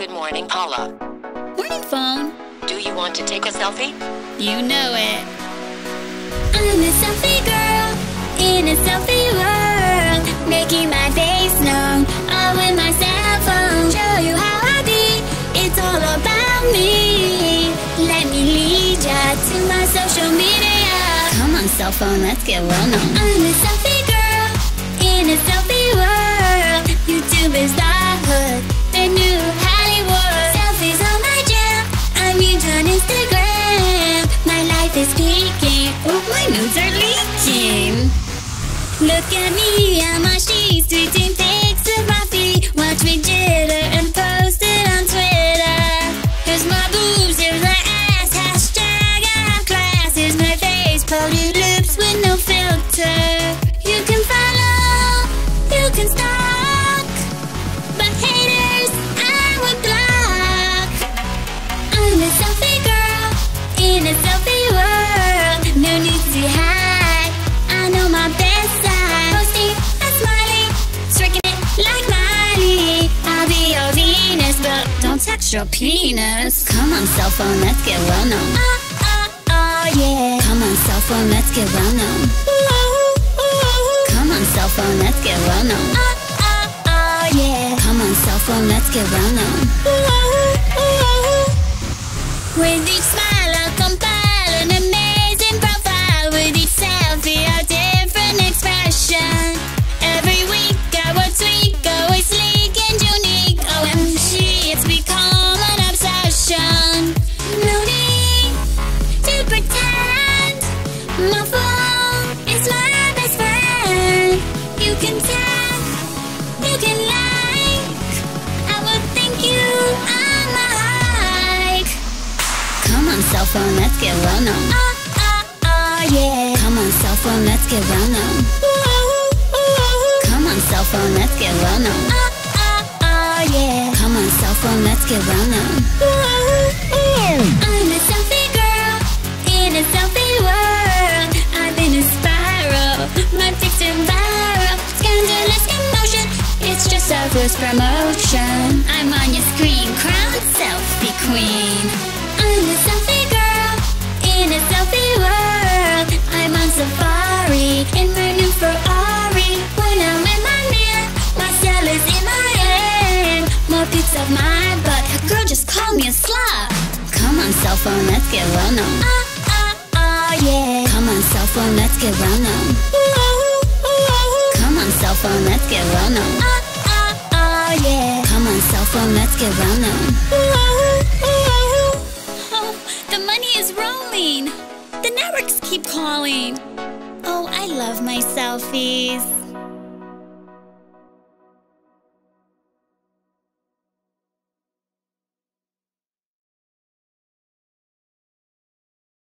Good morning, Paula. Morning, phone. Do you want to take a selfie? You know it. I'm a selfie girl in a selfie world, making my face known all with my cell phone. Show you how I be. It's all about me. Let me lead ya to my social media. Come on, cell phone, let's get well known. I'm a selfie girl in a selfie world. YouTube is the hood, My life is peaking. Oh, my nudes are leaking. Look at me, I'm tweeting pics but your penis. Come on, cell phone, let's get well known. Oh, ah, oh, ah, oh, ah, yeah. Come on, cell phone, let's get well known. Come on, cell phone, let's get well known. Oh, oh, oh, yeah. Come on, cell phone, let's get well known. Ooh, ooh. With each My phone is my best friend. You can you can like. I would think you like. Come on, cell phone, let's get well known. Oh, oh, oh, yeah. Come on, cell phone, let's get well known. Come on, cell phone, let's get yeah. Come on, cell phone, let's get well known. Just promotion. I'm on your screen, crown selfie queen. I'm a selfie girl in a selfie world. I'm on safari in my new Ferrari. When I'm with my man, my cell is in my hand. More pics of my butt. Girl, just call me a slut. Come on, cell phone, let's get well known. Oh, oh, oh, yeah. Come on, cell phone, let's get well known. Come on, cell phone, let's get well known. Phone, let's well known. Ooh, ooh. Oh, the money is rolling. The networks keep calling. Oh, I love my selfies.